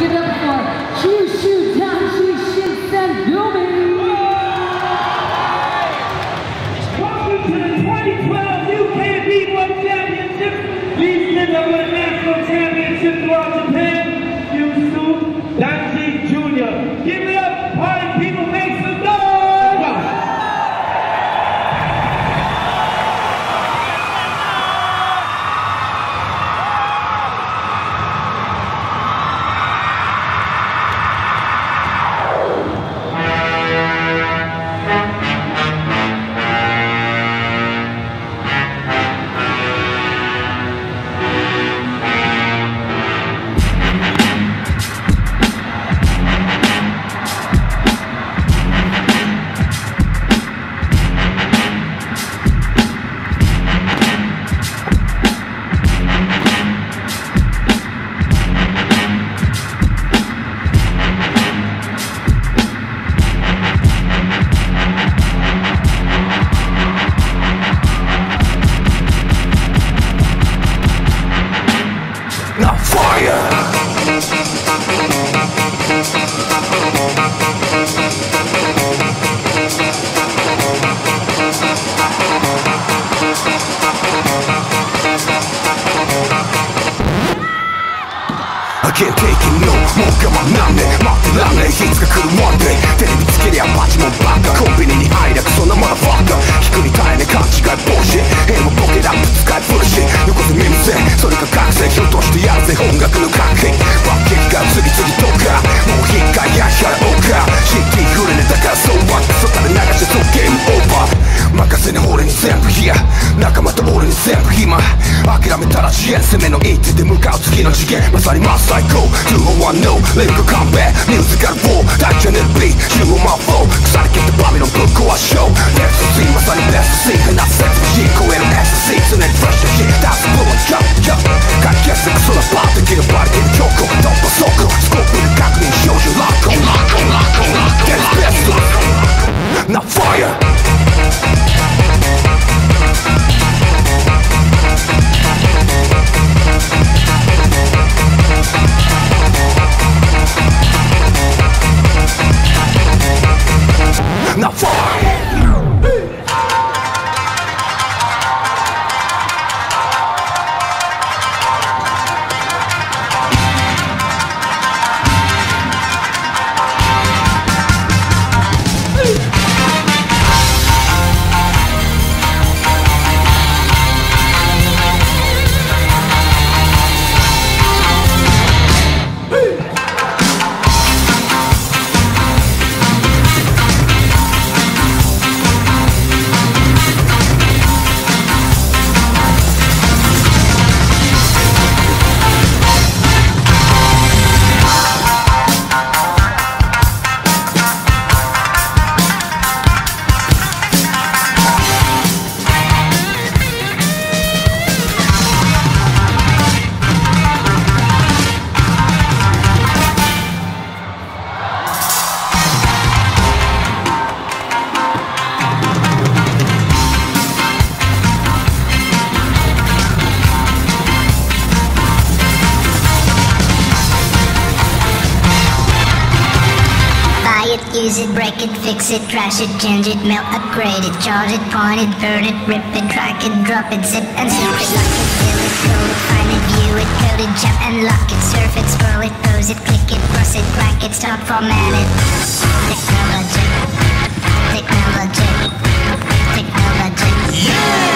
Give up for. Welcome to the 2012 UK B1 Championship. These kids are winning national championship throughout Japan. Can't take it no もう我慢なんね待ってらんねえいつか来るもんでテレビつけりゃバチもバカコンビニに入りゃクソなマラファッカーひくりたえね勘違い帽子変もボケラップ使い古しよこせ耳栓それが覚醒ひょっとして。やるぜ本がに全部今諦めたら支援攻めの一手で向かう次の次元まさにマス最高201 no レイクカンペミュージカル4大チャンネル B You. are my foe 腐りきったバミのぶっ壊しショ Use it, break it, fix it, trash it, change it, melt, upgrade it, charge it, point it, burn it, rip it, drag it, drop it, zip and zip it, lock it, fill it, code it, find it, view it, code it, jump and lock it, surf it, scroll it, pose it, click it, cross it, crack it, stop, format it. Technology, technology, technology. Yeah!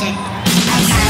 magic.